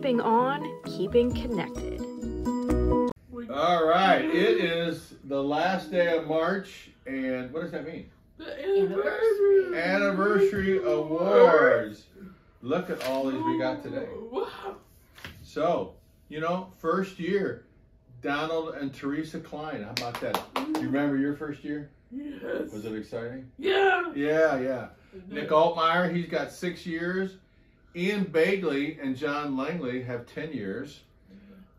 keeping on, keeping connected. All right, it is the last day of March, and what does that mean? Anniversary. Anniversary awards. Look at all these we got today. Wow. So, you know, first year, Donald and Teresa Klein. How about that? Do you remember your first year? Yes. Was it exciting? Yeah. Yeah, yeah. Nick Altmeyer, he's got six years. Ian Bagley and John Langley have 10 years.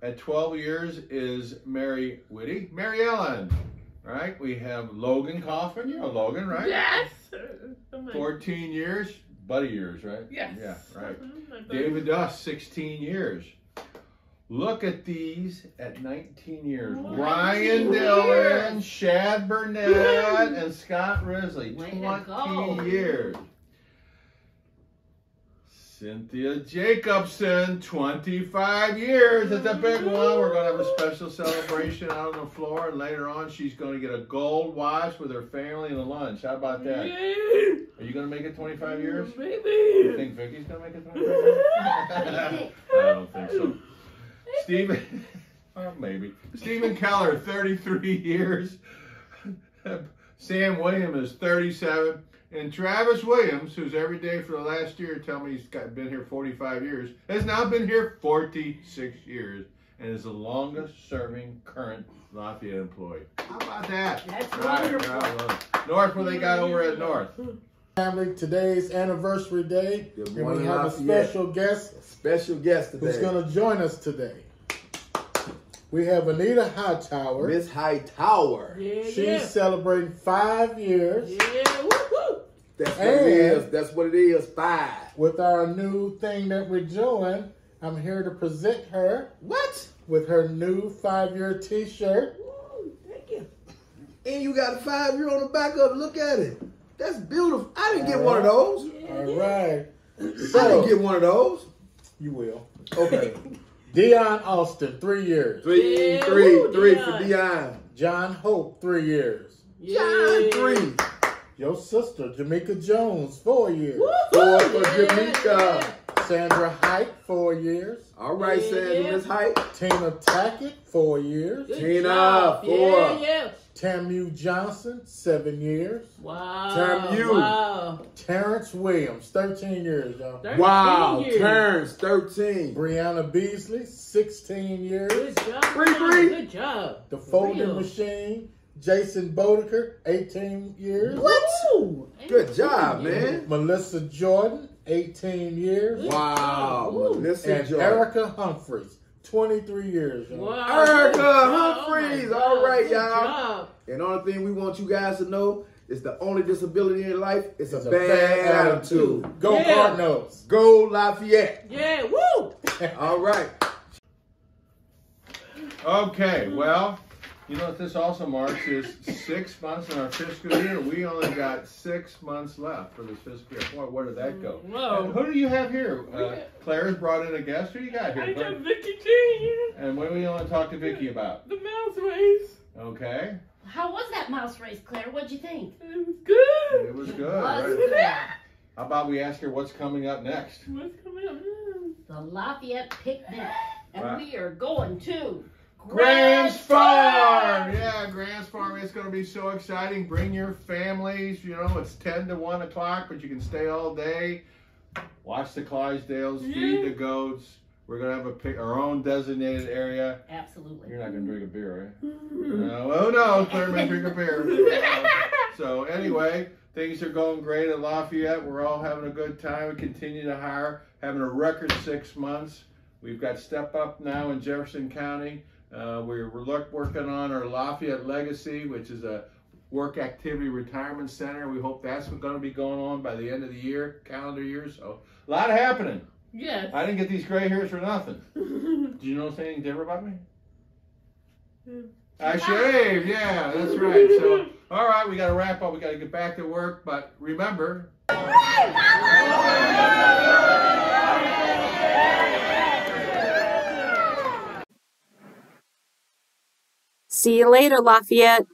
At 12 years is Mary Whitty. Mary Ellen, right? We have Logan Coffin. You know Logan, right? Yes. Oh 14 years. Buddy years, right? Yes. Yeah, right. Mhm. David Dust, 16 years. Look at these at 19 years. Ryan Dillon, Shad Burnett, and Scott Risley, Way to 20 go. years. Cynthia Jacobson, 25 years. That's a big one. We're going to have a special celebration out on the floor, and later on, she's going to get a gold watch with her family and a lunch. How about that? Yay. Are you going to make it 25 years? Maybe. You Maybe. think Vicky's gonna make it 25 years? I don't think so. Stephen, well, maybe. Stephen Keller, 33 years. Sam Williams is 37. And Travis Williams, who's every day for the last year tell me he's got, been here 45 years, has now been here 46 years and is the longest serving current Lafayette employee. How about that? That's Right, wonderful. right. North, where they got over at North? family. Today's anniversary day, Good and we morning, have a special guest Special guest today. who's going to join us today. We have Anita Hightower. Miss Hightower. Yeah, She's yeah. celebrating five years Yeah, woo-hoo. That's what it And- is. That's what it is. Five. with our new thing that we're doing. I'm here to present her What? with her new five-year T-shirt. Ooh, thank you. And you got a five year on the back of it. Look at it. That's beautiful. I didn't get one of those. All right, I didn't get one of those. you will. Okay. Dion Austin, three years. Three, Yeah, three, woo, three Dion. for Dion. John Hope, three years. John, Yeah. three. Your sister, Jamaica Jones, four years. Four for Yeah, Jamaica. Sandra Height, four years. All right, Yeah, Sandra, yeah. Miss Height. Tina Tackett, four years. Good Tina, job. four. Yeah, yeah. Tamu Johnson, seven years. Wow. Time you. Wow. Terrence Williams, 13 years, y'all. 13 Wow. years. Turns 13. Brianna Beasley, 16 years. Good job. Free, free. Good job. The Folding Real. Machine, Jason Bodeker, 18 years. Woo. Good job, man. Melissa Jordan, 18 years. Wow. Ooh. Melissa And Jordan. Erica Humphreys, 23 years, y'all. Wow. Erica Humphreys. Oh my All God. right, Good y'all. job. And the only thing we want you guys to know is the only disability in life is It's a, bad, attitude. Go Yeah. Cardinals. Go Lafayette. Yeah. Woo. All right. Okay, well, you know what this also marks is six months in our fiscal year. We only got six months left for this fiscal year. Boy, where did that go? Whoa. And who do you have here? Uh, Claire's brought in a guest. Who do you got here? I Claire? got Vicky G. And what do we want to talk to Vicky about? The mouse race. Okay, How was that mouse race, Claire? What'd you think? It was good. it was good. Was right? good. How about we ask her what's coming up next? What's coming up now? The Lafayette picnic, and Right. we are going to Grants Farm! Yeah, Grants Farm. It's going to be so exciting. Bring your families. You know, it's 10 to 1 o'clock, but you can stay all day. Watch the Clydesdales, feed the goats. We're going to have a pic- our own designated area. Absolutely. You're not going to drink a beer, right? Mm-hmm. No, oh no, drink a beer. So anyway, things are going great at Lafayette. We're all having a good time. We continue to hire, having a record six months. We've got Step Up now in Jefferson County. Uh, we're, we're look, working on our Lafayette Legacy, which is a work activity retirement center. We hope that's going to be going on by the end of the year, calendar year. So a lot happening. Yes. I didn't get these gray hairs for nothing. Do you notice anything different about me? I shaved, yeah, that's right. So, all right, we got to wrap up. We got to get back to work. But remember, See you later, Lafayette.